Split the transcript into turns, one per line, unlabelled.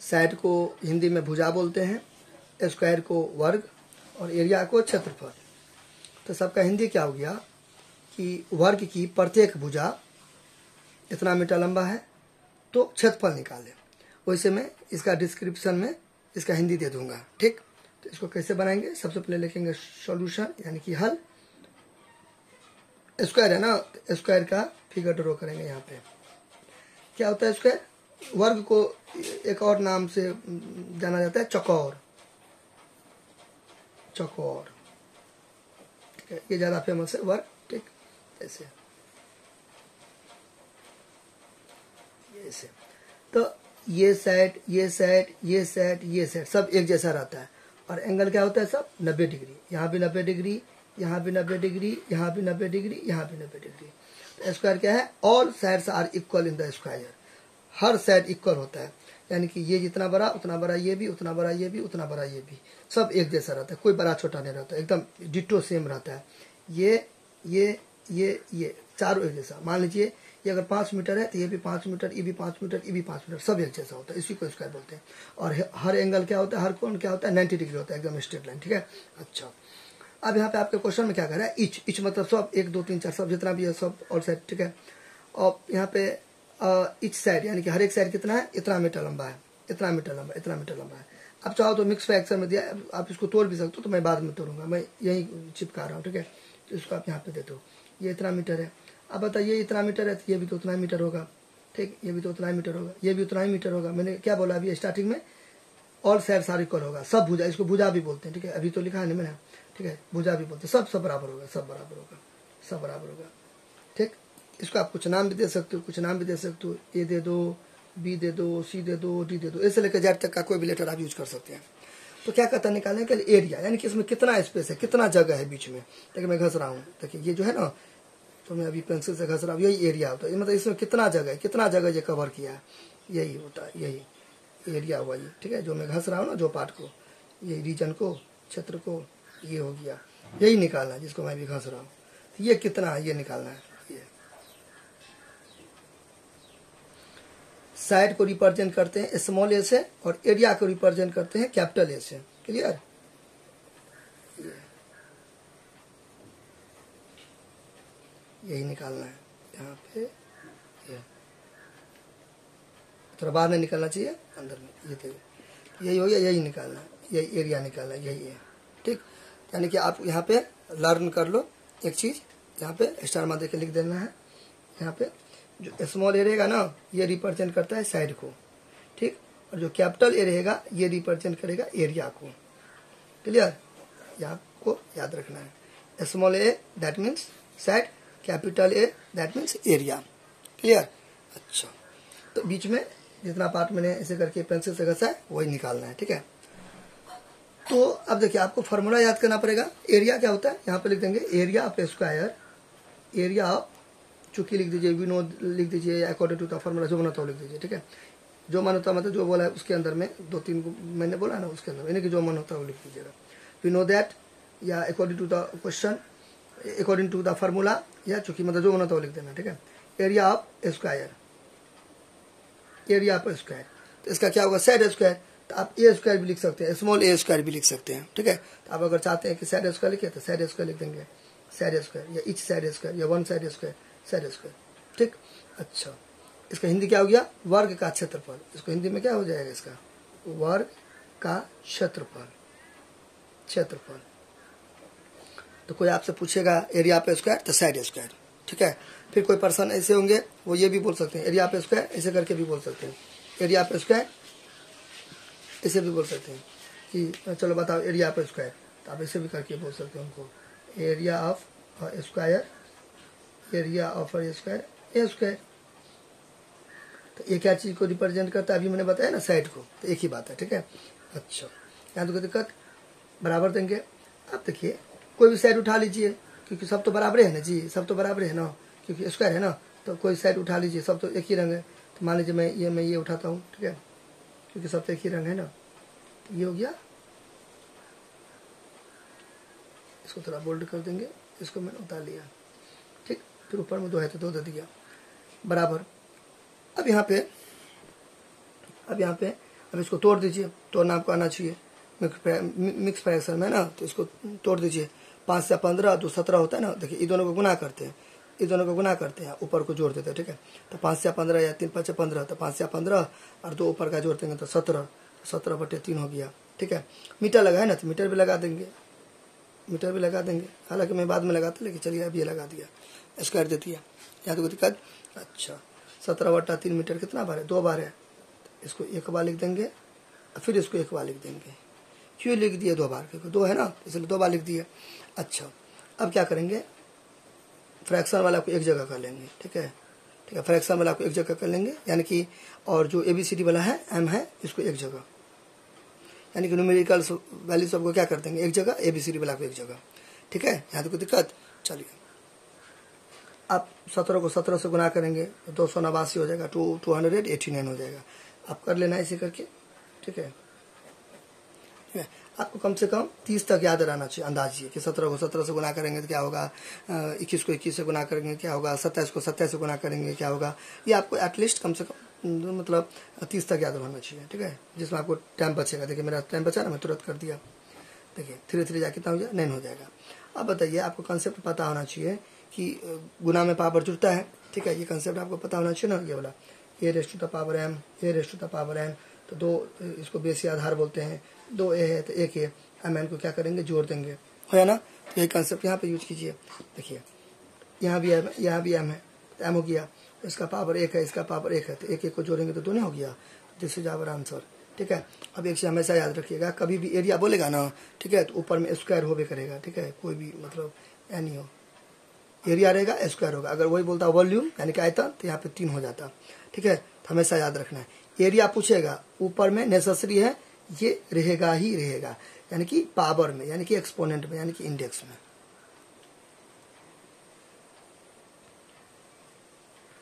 Side को हिंदी में भुजा बोलते हैं, स्क्वायर को वर्ग और एरिया को क्षेत्रफल। तो सबका हिंदी क्या हो गया कि वर्ग की प्रत्येक भुजा इतना मीटर लंबा है तो क्षेत्रफल निकाले। वैसे मैं इसका डिस्क्रिप्शन में इसका हिंदी दे दूँगा, ठीक? तो इसको कैसे बनाएँगे? सबसे पहले लिखेंगे सॉल्यूशन यानी कि हल। स्क्वायर है ना? स्क्वायर का फिगर ड्रॉ करेंगे यहाँ पे। क्या होता है स्क्वायर वर्ग को एक और नाम से जाना जाता है चौकोर। चौकोर। ठीक है, ये ज़्यादा फ़ेमस है। वर्ग, ठीक, ऐसे। ऐसे। तो ये साइड ये साइड ये साइड ये साइड सब एक जैसा रहता है। और एंगल क्या होता है सब? नब्बे डिग्री। यहाँ भी नब्बे डिग्री, यहाँ भी नब्बे डिग्री, यहाँ भी नब्बे डिग्री, यहाँ भी नब्बे डिग्री। तो स्क्वायर क्या है? All sides are equal in the square her side equal होता है। यानी कि ये जितना बड़ा, उतना बड़ा ये भी, उतना बड़ा ये भी, उतना बड़ा ये भी। सब एक जैसा रहता है, कोई बड़ा छोटा नहीं रहता, एकदम डिटो सेम रहता है। ये ये ये ये, चारों एक जैसा। मान लीजिए, ये अगर पाँच मीटर है तो ये भी पाँच मीटर, ये भी पाँच मीटर, ये भी पाँच मीटर, सब एक जैसा होता है। इसी को स्क्वायर बोलते हैं। और हर एंगल क्या होता है? हर कोण क्या होता है? नाइन्टी डिग्री होता है, एकदम स्ट्रेट लाइन ठीक है? अच्छा। अब यहाँ पे आपके क्वेश्चन में क्या कर रहा है? इच इच मतलब सब, एक, दो, तीन, चार, सब, जितना भी है सब ऑल साइड ठीक है? और यहाँ पे इच साइड यानी कि हर एक साइड कितना है? इतना मीटर लंबा है। इतना मीटर लंबा, इतना मीटर लंबा है। आप चाहो तो मिक्स फ्रैक्शन में दिया, आप इसको तोड़ भी सकते हो तो मैं बाद में तोड़ूँगा। मैं यही चिपका रहा हूँ, ठीक है? तो इसको आप यहाँ पे देते हो ये इतना मीटर है। अब बताइए इतना मीटर है तो ये भी तो उतना मीटर होगा। ठीक? ये भी तो उतना ही मीटर होगा। ये भी उतना ही मीटर होगा। मैंने क्या बोला अभी स्टार्टिंग में? ऑल साइड सारी इक्वल होगा। सब भुजा, इसको भुजा भी बोलते हैं, ठीक है? अभी तो लिखा है नहीं मैंने। ठीक है? भुजा भी बोलते हैं। सब सब बराबर होगा, सब बराबर होगा, सब बराबर होगा। इसको आप कुछ नाम भी दे सकते हो, कुछ नाम भी दे सकते हो। ए दे दो, बी दे दो, सी दे दो, डी दे दो। ऐसे लेकर जेड तक का कोई भी लेटर आप यूज़ कर सकते हैं। तो क्या कहता है? निकालने के लिए एरिया यानी कि इसमें कितना स्पेस है, कितना जगह है बीच में। देखिए, मैं घस रहा हूँ। देखिए, ये जो है ना तो मैं अभी पेंसिल से घस रहा हूँ, यही एरिया होता है। मतलब इसमें कितना जगह है, कितना जगह ये कवर किया है। यही होता है, यही एरिया हुआ ये, ठीक है? जो मैं घस रहा हूँ ना, जो पार्ट को, ये रीजन को, क्षेत्र को, ये हो गया। यही निकालना है, जिसको मैं भी घस रहा हूँ। तो ये कितना है, ये निकालना है ये साइड को रिप्रेजेंट करते हैं स्मॉल ए से और एरिया को रिप्रेजेंट करते हैं कैपिटल ए से क्लियर यही निकालना है। यहाँ पे थोड़ा बाहर नहीं निकालना चाहिए, अंदर में, ये देखिए यही हो गया, यही निकालना यही एरिया निकालना यही है। ठीक? यानी कि आप यहाँ पे लर्न कर लो, एक चीज़, यहाँ पे स्टार मार के लिख देना है, यहाँ पे। जो स्मॉल ए रहेगा ना, ये रिप्रेजेंट करता है साइड को, ठीक? और जो कैपिटल ए रहेगा, ये रिप्रेजेंट करेगा एरिया को। क्लियर ये आपको याद रखना है। Small A that means side capital A that means area clear अच्छा। तो बीच में जितना पार्ट मैंने ऐसे करके पेंसिल से घसा है, वही निकालना है, ठीक है? तो अब देखिए, आपको फॉर्मूला याद करना पड़ेगा। एरिया क्या होता है? यहाँ पे लिख देंगे area of square area of चूँकि लिख दीजिए, विनोद लिख दीजिए अकॉर्डिंग टू द फॉर्मूला जो बनता लिख दीजिए, ठीक है? जो मन होता मतलब जो बोला है, उसके अंदर में दो तीन मैंने बोला ना, उसके अंदर यानी कि जो मन होता है, वो लिख दीजिएगा। वी नो दैट या according to the question according to the formula या चूँकि मतलब जो मन होता है, वो लिख देना, ठीक है? Area of square area of square तो इसका क्या होगा? सेड स्क्वायर तो आप ए स्क्वायर भी लिख सकते हैं स्मॉल ए स्क्वायर भी लिख सकते हैं, ठीक है? तो आप अगर चाहते हैं कि साइड स्क्वायर लिखे तो साइड स्क्वायर लिख देंगे। साइड स्क्वायर या इच साइड स्क्वायर या one side square side square ठीक? अच्छा। इसका हिंदी क्या हो गया? वर्ग का क्षेत्रफल। इसको हिंदी में क्या हो जाएगा इसका? वर्ग का क्षेत्रफल। क्षेत्रफल। तो कोई आपसे पूछेगा एरिया पे स्क्वायर तो साइड स्क्वायर ठीक है? फिर कोई पर्सन ऐसे होंगे, वो ये भी बोल सकते हैं एरिया पे स्क्वायर ऐसे करके भी बोल सकते हैं। एरिया पे स्क्वायर ऐसे भी बोल सकते हैं कि, चलो बताओ एरिया पे स्क्वायर तो आप ऐसे भी करके बोल सकते हैं उनको। Area of square area of A square A square. तो ये क्या चीज़ को रिप्रेजेंट करता है? अभी मैंने बताया ना साइड को तो एक ही बात है, ठीक है? अच्छा यहाँ तो कोई दिक्कत? बराबर देंगे। आप देखिए, कोई भी साइड उठा लीजिए, क्योंकि सब तो बराबर है ना जी, सब तो बराबर है ना? क्योंकि स्क्वायर है ना? तो कोई साइड उठा लीजिए, सब तो एक ही रंग है। तो मान लीजिए मैं ये मैं ये उठाता हूँ, ठीक है? क्योंकि सब तो एक ही रंग है ना? तो ये हो गया। इसको थोड़ा बोल्ड कर देंगे। इसको मैंने उतार लिया। फिर ऊपर में दो है तो दो दे दिया। बराबर। अब यहाँ पे, अब यहाँ पे, अब इसको तोड़ दीजिए। तोड़ना आपको आना चाहिए। मिक्स फ्रैक्शन में ना तो इसको तोड़ दीजिए। पाँच से पंद्रह, दो सत्रह होता है ना, देखिए, ये दोनों को गुना करते हैं। ये दोनों को गुना करते हैं, ऊपर को जोड़ देते हैं, ठीक है? तो पाँच से पंद्रह या तीन, पाँच पंद्रह तो पाँच से पंद्रह, और दो ऊपर का जोड़ देंगे तो सत्रह। सत्रह बटे तीन हो गया, ठीक है? मीटर लगाए ना तो मीटर भी लगा देंगे। मीटर भी लगा देंगे। हालाँकि मैं बाद में लगाता, लेकिन चलिए अब ये लगा दिया। स्क्वायर दे दिया। यहाँ तो दिक्कत? अच्छा। सत्रह बट्टा तीन मीटर कितना बार है? दो बार है। इसको एक बार लिख देंगे, फिर इसको एक बार लिख देंगे। क्यों लिख दिए दो बार? क्योंकि दो है ना, इसलिए दो बार लिख दिए अच्छा। अब क्या करेंगे? फ्रैक्शन वाला को एक जगह कर लेंगे, ठीक है? ठीक है फ्रैक्शन वाला को एक जगह कर लेंगे, यानी कि और जो ए बी सी डी वाला है एम है, इसको एक जगह। यानी कि न्यूमेरिकल वैल्यू सबको क्या कर देंगे? एक जगह ए बी सी डी वाला को एक जगह। ठीक है? यहाँ तो कोई दिक्कत? चलिए। आप सत्रह को सत्रह से गुना करेंगे तो दो सौ नवासी हो जाएगा, two two hundred, eighty nine हो जाएगा। आप कर लेना इसे करके। ठीक है? ठीक है? आपको कम से कम तीस तक याद रहना चाहिए अंदाजिए कि सत्रह को सत्रह से गुना करेंगे तो क्या होगा? इक्कीस को इक्कीस से गुना करेंगे, क्या होगा? सत्ताईस को सत्ताईस से गुना करेंगे, क्या होगा? ये आपको एटलीस्ट कम से कम मतलब तीस तक याद रहना चाहिए, ठीक है? जिसमें आपको टाइम बचेगा। देखिए, मेरा टाइम बचा ना, मैं तुरंत कर दिया। देखिए धीरे धीरे जाके कितना हो जाए नाइन हो जाएगा। अब बताइए, आपको कंसेप्ट पता होना चाहिए कि गुना में पावर जुड़ता है, ठीक है? ये कंसेप्ट आपको पता होना चाहिए ना, ये वाला। A raised to the power M A raised to the power M तो दो, इसको बेसी आधार बोलते हैं। दो ए है तो एक ए एम एन को क्या करेंगे? जोड़ देंगे। है ना? तो यही कंसेप्ट यहाँ पे यूज़ कीजिए। देखिए, यहाँ भी एम यहाँ भी एम है एम हो गया। इसका पावर एक है, इसका पावर एक है तो एक एक को जोड़ेंगे तो दोनों हो गया। दिस इज़ आवर आंसर ठीक है? अब एक से हमेशा याद रखिएगा, कभी भी एरिया बोलेगा ना, ठीक है? तो ऊपर में स्क्वायर हो भी करेगा, ठीक है? कोई भी मतलब एनी हो। एरिया रहेगा स्क्वायर होगा। अगर वही बोलता वॉल्यूम यानी कि आयतन तो यहाँ पे तीन हो जाता, ठीक है? तो हमेशा याद रखना है। एरिया पूछेगा, ऊपर में नेसेसरी है, ये रहेगा ही रहेगा, यानी कि पावर में, यानी कि एक्सपोनेंट में, यानी कि इंडेक्स में।